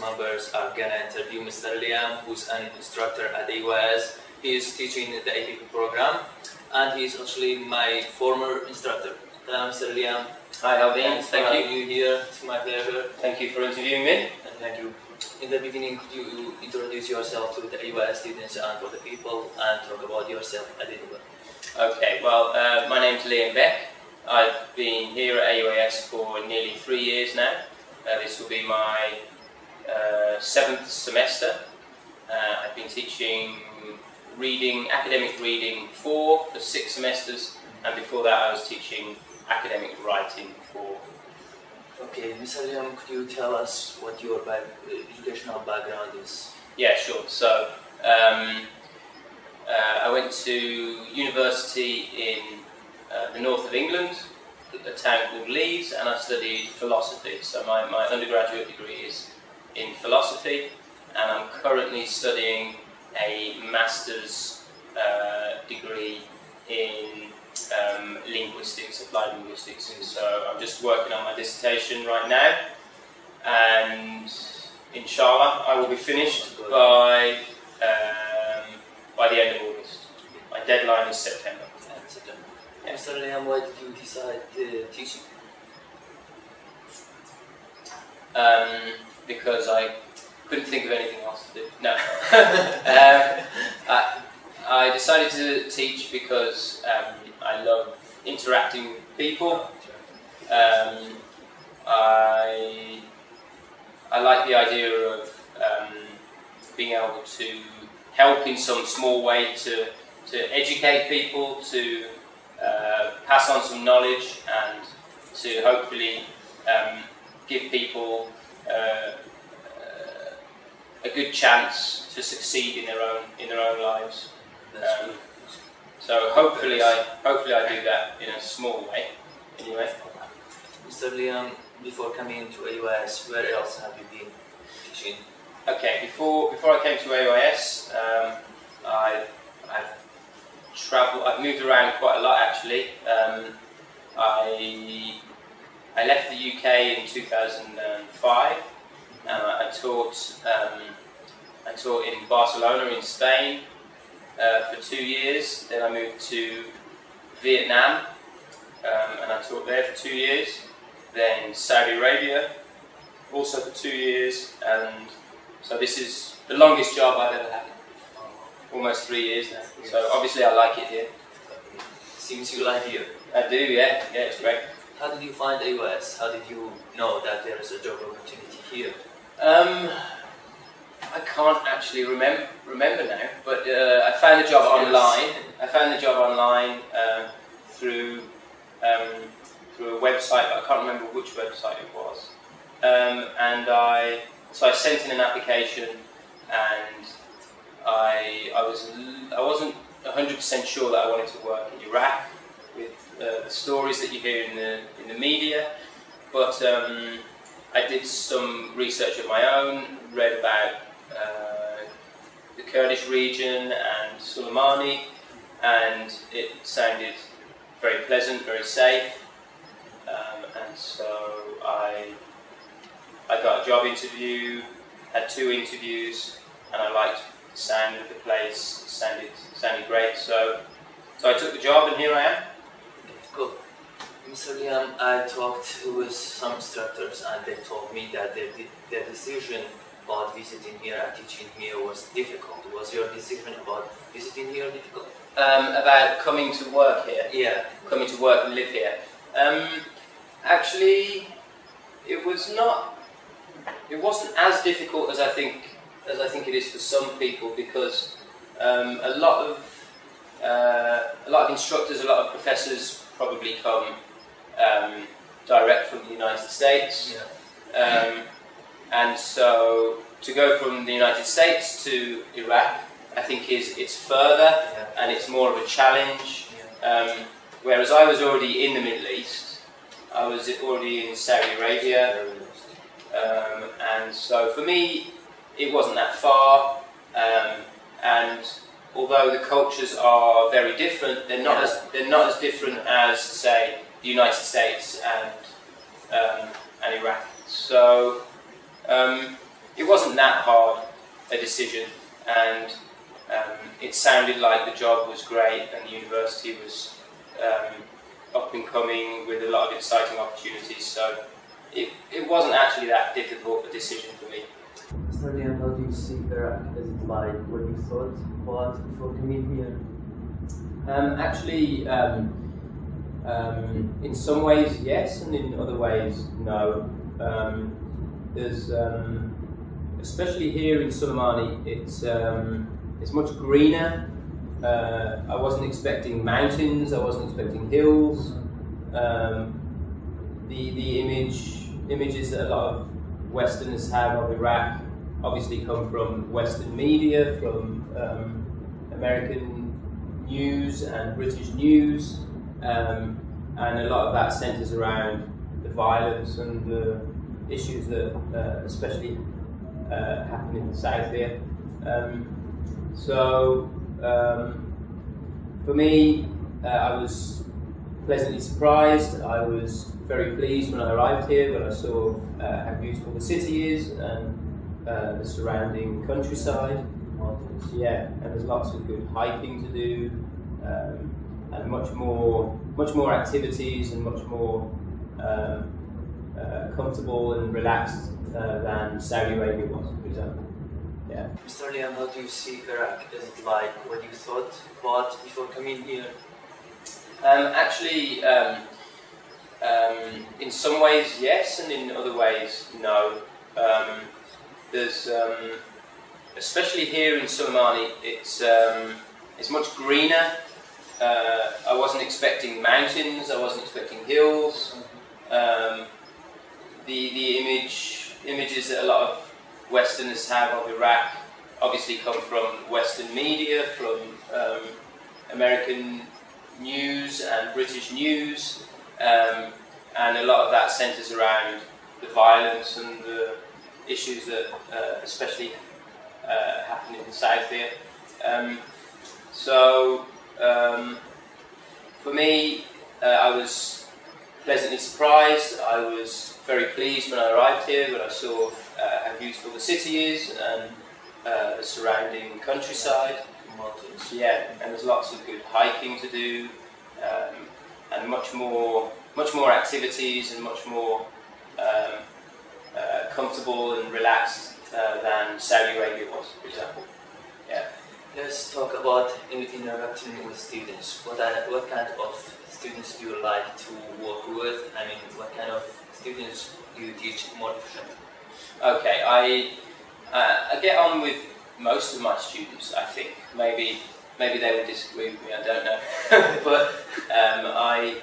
members are gonna interview Mr. Liam, who's an instructor at AUIS. He is teaching the APP program, and he's actually my former instructor. Hello, Mr. Liam. Hi, Alvin. Thank you. you here. It's my pleasure. Thank you for interviewing me. And thank you. In the beginning, could you introduce yourself to the AUIS students and for the people, and talk about yourself a little bit? Okay, well, uh, my name's Liam Bek. I've been here at AUIS for nearly three years now. Uh, this will be my uh, seventh semester. Uh, I've been teaching reading, academic reading four for six semesters, and before that I was teaching academic writing for Okay, Mr. Liam, could you tell us what your uh, educational background is? Yeah, sure. So um, uh, I went to university in uh, the north of England, a town called Leeds, and I studied philosophy. So my, my undergraduate degree is in philosophy, and I'm currently studying a master's uh, degree in um, linguistics, applied linguistics. And so I'm just working on my dissertation right now, and inshallah I will be finished by um, by the end of August. My deadline is September. And second, Mr. Liam, why did you decide uh, teaching? Um, because I couldn't think of anything else to do. No. um, I, I decided to teach because um, I love interacting with people. Um, I, I like the idea of um, being able to help in some small way to, to educate people, to uh, pass on some knowledge, and to hopefully um, give people uh, a good chance to succeed in their own in their own lives. Um. So hopefully I hopefully I do that in a small way. Anyway, Mr. Liam, before coming to AUS, where else have you been teaching? okay. Before before I came to AOS, um, I I've travelled. I've moved around quite a lot actually. Um, I I left the UK in 2005. and I taught um, I taught in Barcelona in Spain uh, for two years. Then I moved to Vietnam um, and I taught there for two years. Then Saudi Arabia also for two years, and so this is the longest job I've ever had. Almost three years now. So obviously I like it here. Seems you like here. I do, yeah, yeah, it's great. How did you find AUS? How did you know that there is a job opportunity here? Um, I can't actually remember remember now, but uh, I found the job online. I found the job online uh, through um, through a website, but I can't remember which website it was. Um, and I so I sent in an application, and I I was I wasn't hundred percent sure that I wanted to work in Iraq with uh, the stories that you hear in the in the media, but um, I did some research of my own, read about uh, the Kurdish region and Soleimani, and it sounded very pleasant, very safe, um, and so I I got a job interview, had two interviews, and I liked the sound of the place. It sounded sounded great, so so I took the job, and here I am. Cool. Mr. Liam, I talked with some instructors and they told me that their, their decision about visiting here and teaching here was difficult. Was your decision about visiting here difficult? Um, about coming to work here. Yeah. coming to work and live here. Um, actually, it was not. It wasn't as difficult as I think as I think it is for some people because um, a lot of uh, a lot of instructors, a lot of professors probably come um, direct from the United States. Yeah. Um, and so to go from the United States to Iraq, I think is it's further Yeah. and it's more of a challenge. yeah. Um, whereas I was already in the Middle East, I was already in Saudi Arabia, um, and so for me, it wasn't that far. Um, and although the cultures are very different, they're not Yeah. as they're not as different as say the United States and um, and Iraq. So um, it wasn't that hard a decision, and um, it sounded like the job was great and the university was um, up and coming with a lot of exciting opportunities. So it, it wasn't actually that difficult a decision for me. Mr. Liam, how do you see Iraq? Is it like before coming here? Um, actually, um, um, in some ways, yes, and in other ways, no. Um, there's, um, especially here in Suleimani, it's um, it's much greener. Uh, I wasn't expecting mountains. I wasn't expecting hills. The the image images that a lot of Westerners have of Iraq obviously come from Western media, from American news and British news, um, and a lot of that centres around the violence and the issues that uh, especially uh, happen in the south here. Um, so um, for me, uh, I was pleasantly surprised. I was very pleased when I arrived here when I saw uh, how beautiful the city is and uh, the surrounding countryside. Yeah, and there's lots of good hiking to do, um, and much more, much more activities and much more um, uh, comfortable and relaxed uh, than Saudi Arabia was, for example. Yeah. Mr. Liam, how do you see Iraq? Is it like what you thought about before coming here? Um, actually, um, um, in some ways, yes, and in other ways, no. Um, there's, especially here in Suleimani, it's um, it's much greener. Uh, I wasn't expecting mountains. I wasn't expecting hills. Um, the the image images that a lot of Westerners have of Iraq obviously come from Western media, from um, American news and British news, um, and a lot of that centres around the violence and the issues that uh, especially uh, happen in the south here. Um, so um, for me, uh, I was pleasantly surprised. I was very pleased when I arrived here, when I saw uh, how beautiful the city is and uh, the surrounding countryside. Mountains. Yeah, and there's lots of good hiking to do, um, and much more, much more activities, and much more um, uh, comfortable and relaxed uh, than Saudi Arabia was, for example. Yeah. Let's talk about interacting with students. What are, what kind of students do you like to work with? I mean, what kind of students do you teach more efficiently? Okay, I uh, I get on with most of my students. I think maybe maybe they would disagree with me. I don't know, but um, I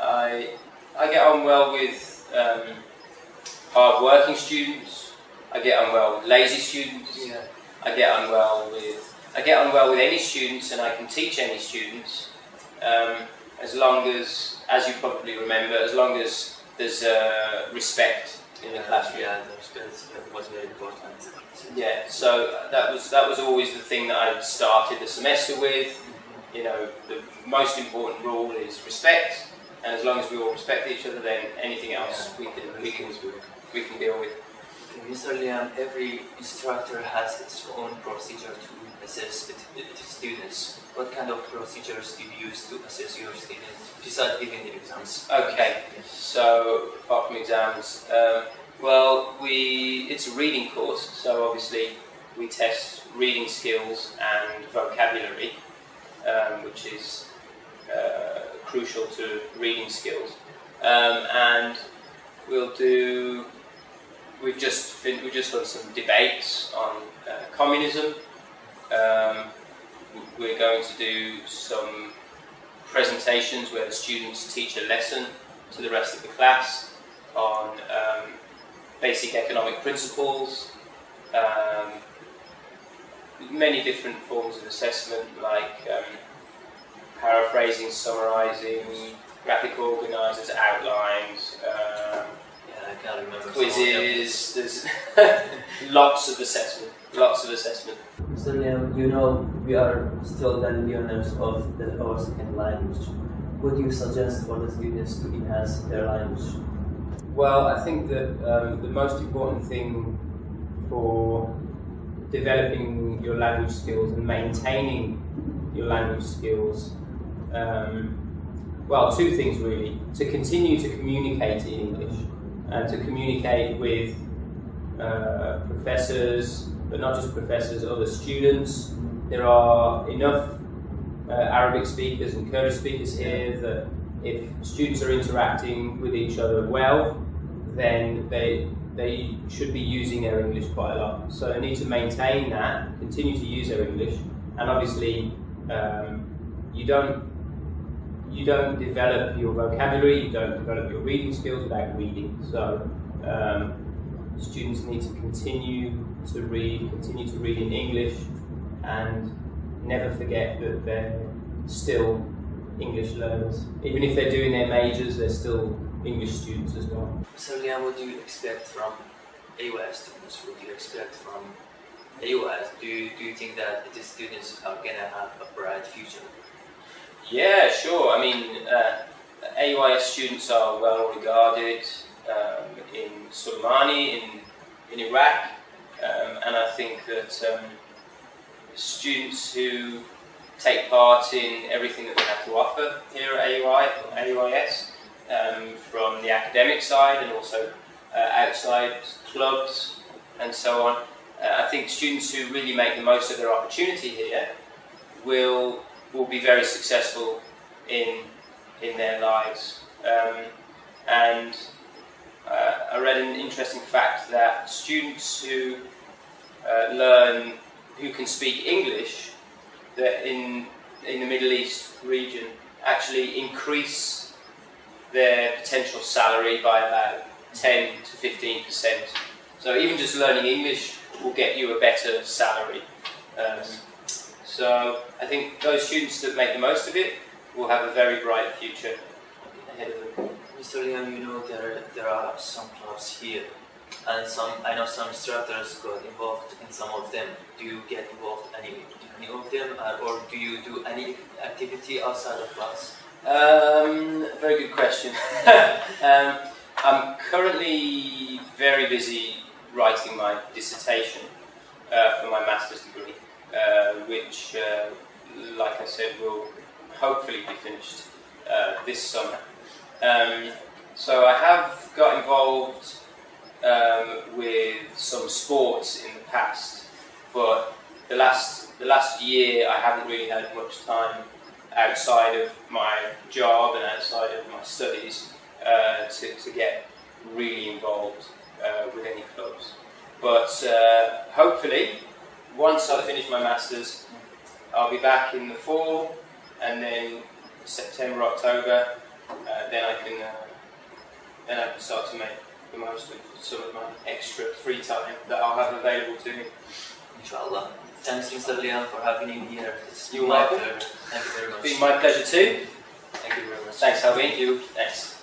I I get on well with um, hard-working students. I get on well with lazy students. Yeah. I get on well with I get on well with any students, and I can teach any students um, as long as, as you probably remember, as long as there's uh, respect in the classroom. Yeah, that was very important. Yeah, so that was that was always the thing that I started the semester with. You know, the most important rule is respect, and as long as we all respect each other, then anything else we can we can we can deal with. Mr. Liam, every instructor has its own procedure to assess it, it, students. What kind of procedures do you use to assess your students besides giving the exams? Okay, so apart from exams, um, well, we it's a reading course, so obviously we test reading skills and vocabulary, um, which is uh, crucial to reading skills, um, and we'll do. We've just fin- we've just done some debates on uh, communism. Um, we're going to do some presentations where the students teach a lesson to the rest of the class on um, basic economic principles, um, many different forms of assessment like um, paraphrasing, summarising, graphic organisers, outlines, um, can't remember. some of quizzes. There's lots of assessment. Lots of assessment. Mr. Liam, you know we are still the learners of the, our second language. What do you suggest for the students to enhance their language? Well, I think that um, the most important thing for developing your language skills and maintaining your language skills. Um, well, two things really. To continue to communicate in English and to communicate with uh, professors, but not just professors, other students. There are enough uh, Arabic speakers and Kurdish speakers here that if students are interacting with each other well, then they they should be using their English quite a lot. So they need to maintain that, continue to use their English, and obviously um, you don't you don't develop your vocabulary, you don't develop your reading skills without reading. So um, students need to continue to read, continue to read in English, and never forget that they're still English learners. Even if they're doing their majors, they're still English students as well. So Liam, what do you expect from AUI students? What do you expect from AUI? Do do you think that these students are going to have a bright future? Yeah, sure. I mean, uh, AUIS students are well regarded um, in Soleimani, in, in Iraq, um, and I think that um, students who take part in everything that we have to offer here at AUI, AUIS, um, from the academic side and also uh, outside clubs and so on. Uh, I think students who really make the most of their opportunity here will will be very successful in in their lives. Um, and uh, I read an interesting fact that students who uh, learn who can speak English that in in the Middle East region actually increase their potential salary by about 10 to 15 percent. So even just learning English will get you a better salary. Um, so I think those students that make the most of it will have a very bright future ahead of them. Mr. Liam, you know there there are some clubs here, and some I know some instructors got involved in some of them. Do you get involved any any of them, uh, or do you do any activity outside of class? Um, very good question. um, I'm currently very busy writing my dissertation uh, for my master's degree, which, uh, like I said, will hopefully be finished uh, this summer. Um, so I have got involved um, with some sports in the past, but the last the last year I haven't really had much time outside of my job and outside of my studies uh, to, to get really involved uh, with any clubs. But uh, hopefully, once I finish my masters, I'll be back in the fall, and then September, October, uh, then I can uh, then I can start to make the most of some of my extra free time that I'll have available to me. Inshallah. Thanks, Mr. Liam, for having me here. It's You're my welcome. pleasure. Thank you very much. It's been my pleasure too. Thank you very much. Thanks, Alvin. You. Thanks.